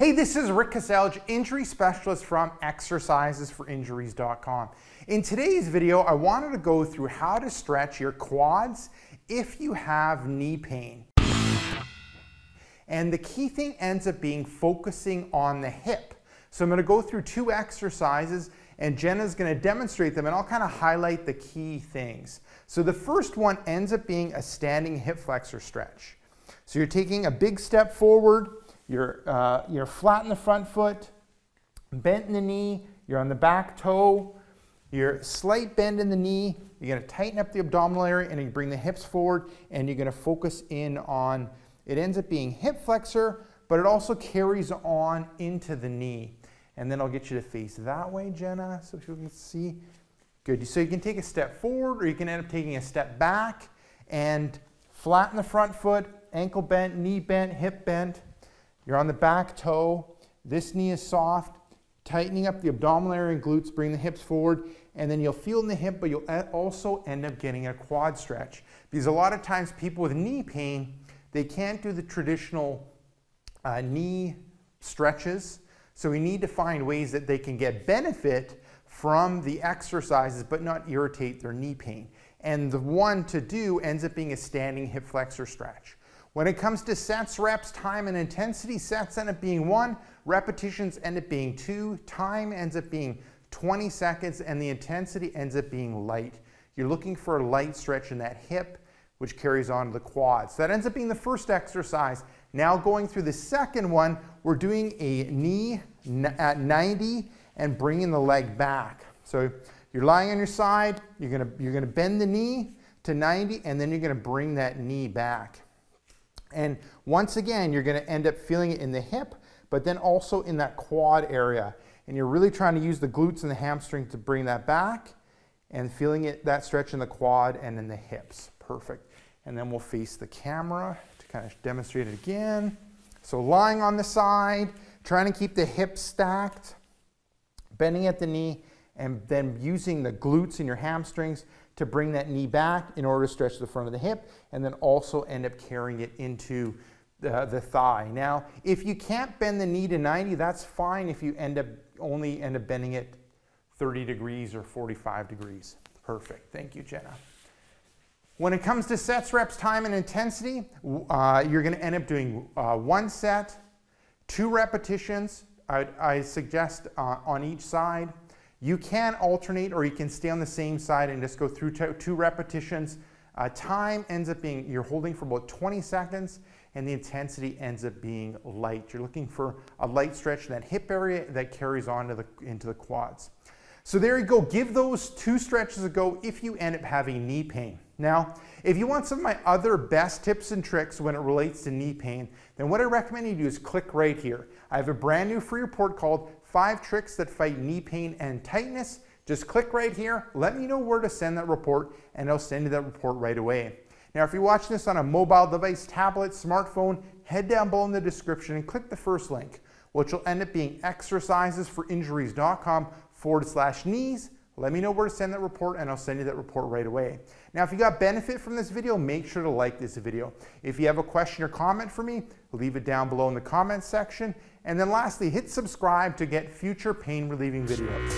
Hey, this is Rick Kaselj, injury specialist from exercisesforinjuries.com. In today's video, I wanted to go through how to stretch your quads if you have knee pain. And the key thing ends up being focusing on the hip. So I'm gonna go through two exercises and Jenna's gonna demonstrate them and I'll kind of highlight the key things. So the first one ends up being a standing hip flexor stretch. So you're taking a big step forward, you're, uh, you're flat in the front foot, bent in the knee, you're on the back toe, you're slight bend in the knee, you're gonna tighten up the abdominal area and you bring the hips forward and you're gonna focus in on, it ends up being hip flexor, but it also carries on into the knee. And then I'll get you to face that way, Jenna, so you can see. Good, so you can take a step forward or you can end up taking a step back and flatten the front foot, ankle bent, knee bent, hip bent, you're on the back toe. This knee is soft. Tightening up the abdominal area and glutes, bring the hips forward, and then you'll feel in the hip, but you'll also end up getting a quad stretch. Because a lot of times people with knee pain, they can't do the traditional uh, knee stretches. So we need to find ways that they can get benefit from the exercises, but not irritate their knee pain. And the one to do ends up being a standing hip flexor stretch. When it comes to sets, reps, time, and intensity, sets end up being one, repetitions end up being two, time ends up being 20 seconds, and the intensity ends up being light. You're looking for a light stretch in that hip, which carries on to the quads. So that ends up being the first exercise. Now going through the second one, we're doing a knee at 90 and bringing the leg back. So you're lying on your side, you're gonna, you're gonna bend the knee to 90, and then you're gonna bring that knee back. And once again, you're gonna end up feeling it in the hip, but then also in that quad area. And you're really trying to use the glutes and the hamstring to bring that back and feeling it, that stretch in the quad and in the hips. Perfect. And then we'll face the camera to kind of demonstrate it again. So lying on the side, trying to keep the hips stacked, bending at the knee, and then using the glutes and your hamstrings to bring that knee back in order to stretch the front of the hip and then also end up carrying it into the, the thigh. Now, if you can't bend the knee to 90, that's fine if you end up only end up bending it 30 degrees or 45 degrees. Perfect. Thank you, Jenna. When it comes to sets, reps, time, and intensity, uh, you're going to end up doing uh, one set, two repetitions, I, I suggest uh, on each side. You can alternate or you can stay on the same side and just go through two repetitions. Uh, time ends up being, you're holding for about 20 seconds and the intensity ends up being light. You're looking for a light stretch in that hip area that carries on to the, into the quads. So there you go, give those two stretches a go if you end up having knee pain. Now, if you want some of my other best tips and tricks when it relates to knee pain, then what I recommend you do is click right here. I have a brand new free report called five tricks that fight knee pain and tightness. Just click right here, let me know where to send that report, and I'll send you that report right away. Now, if you're watching this on a mobile device, tablet, smartphone, head down below in the description and click the first link, which will end up being exercisesforinjuries.com forward slash knees. Let me know where to send that report and I'll send you that report right away. Now, if you got benefit from this video, make sure to like this video. If you have a question or comment for me, leave it down below in the comments section. And then lastly, hit subscribe to get future pain relieving videos.